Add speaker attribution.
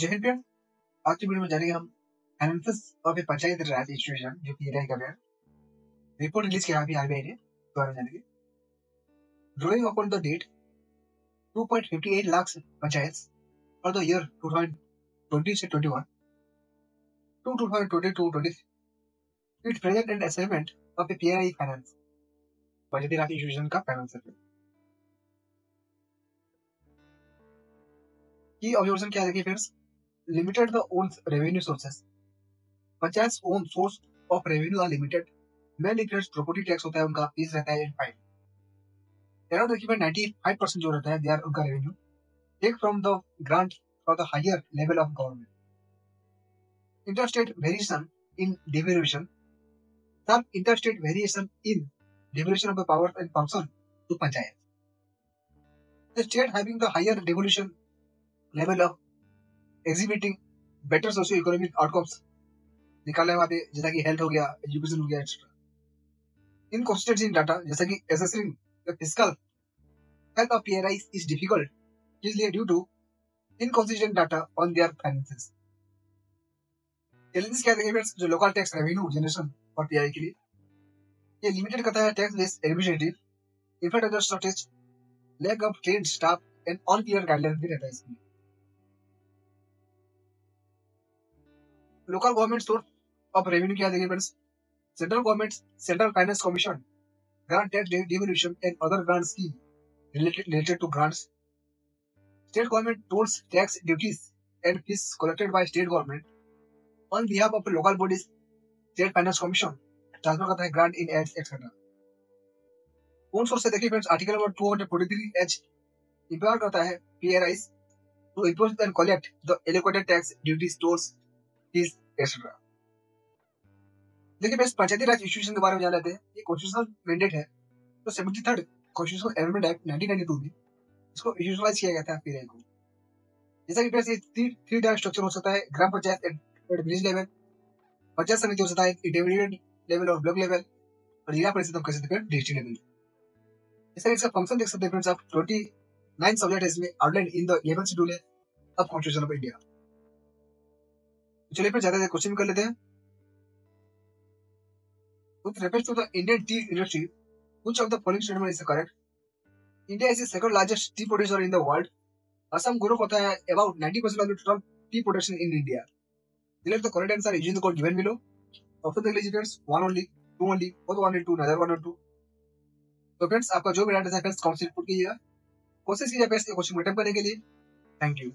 Speaker 1: जय हिंद फ्रेंड्स आज की वीडियो में जानेंगे हम finances of a panchayat raj institution जो कि एआई का रिपोर्ट रिलीज़ किया अभी आरबीआई ने में जानेंगे drawing upon the date 2.58 lakh panchayat for the year 2020 से 21 to 2022 23 it present and assignment of a PI finance panchayati raj institution का फाइनेंस सर्वे की ऑब्जर्वेशन क्या देखिए friends limited the own revenue sources. Panchayat own source of revenue are limited main interest property tax होता है उनका fees रहता है five around देखिए 95 परसेंट जो रहता है दे आर उनका revenue take from the grant for the higher level of government interstate variation in devolution some interstate variation in devolution of the powers and function to panchayat the state having the higher devolution level of exhibiting better socio economic outcomes निकालने वहाँ पे जैसा कि health हो गया education हो गया etcetera inconsistency in data जैसा कि assessing the physical health of PRI is difficult इसलिए due to inconsistent data on their finances challenges क्या देंगे जो local tax revenue generation for PRI के लिए, ये लिमिटेड करता है tax based administrative infrastructure shortage lack of train staff and unclear guidelines भी रहता है इसमें। Local government source of revenue क्या देंगे friends central government central finance commission grant tax devolution and other grant scheme related to grants state government tolls tax duties and fees collected by state government on behalf of local bodies state finance commission transfer करता है grant in aids etcetera कौन source से देखिए friends article number two hundred forty three H empower करता है P to impose and collect the allocated tax duty stores fees etcetera देखिए best पंचायती राज institution के बारे में जान लेते हैं। ये कॉन्स्टिट्यूशनल मैंडेट है। तो seventy third constitutional amendment act 1992 में इसको इंस्टीट्यूशनलाइज किया गया था पीआई को। जैसा कि ये थ्री थ्री टाइप स्ट्रक्चर हो सकता है। Gram panchayat at village level panchayat samiti हो सकता है इंटरमीडिएट लेवल और ब्लॉक लेवल और जिला परिषद हम कह सकते हैं डिस्ट्रिक्ट लेवल जैसा इसका फ़ंक्शन देख सकते हैं फ्रेंड्स आप 29 सब्जेक्ट है इसमें आउटलाइन इन द 11 शेड्यूल है ऑफ़ कॉन्स्टिट्यूशन ऑफ़ इंडिया चलिए फिर ज़्यादा क्वेश्चन कर लेते हैं With respect to the Indian tea industry, which of the following statement is correct? India is the second largest tea producer in the world. Assam grow होता about 90% of the total tea production in India. Select the correct answer using the code given below. Option देख लीजिए one only, two only, both one and two, neither one or two. तो friends आपका जो भी data है friends से put कीजिएगा कोशिश कीजिए फ्रेंड्स क्वेश्चन अटेम्प्ट करने के लिए थैंक यू